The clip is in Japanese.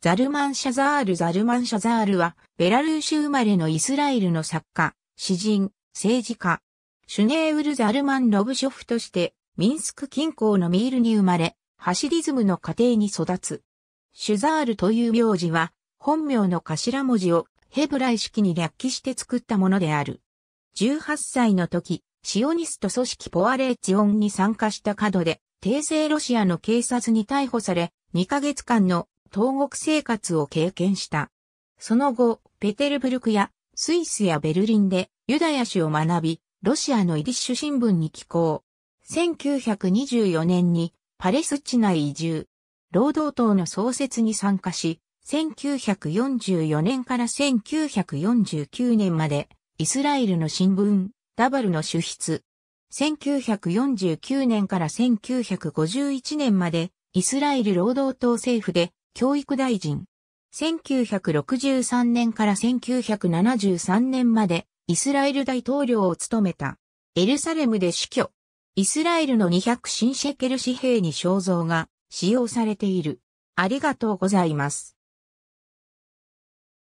ザルマン・シャザール・ザルマン・シャザールは、ベラルーシ生まれのイスラエルの作家、詩人、政治家。シュネーウル・ザルマン・ロブショフとして、ミンスク近郊のミールに生まれ、ハシリズムの家庭に育つ。シュザールという名字は、本名の頭文字をヘブライ式に略記して作ったものである。18歳の時、シオニスト組織ポアレーチオンに参加した角で、帝政ロシアの警察に逮捕され、2ヶ月間の投獄生活を経験した。その後、ペテルブルクやスイスやベルリンでユダヤ史を学び、ロシアのイディッシュ新聞に寄稿。1924年にパレスチナ移住。労働党の創設に参加し、1944年から1949年までイスラエルの新聞、ダバルの主筆。1949年から1951年までイスラエル労働党政府で教育大臣。1963年から1973年までイスラエル大統領を務めた。エルサレムで死去。イスラエルの200新シェケル紙幣に肖像が使用されている。ありがとうございます。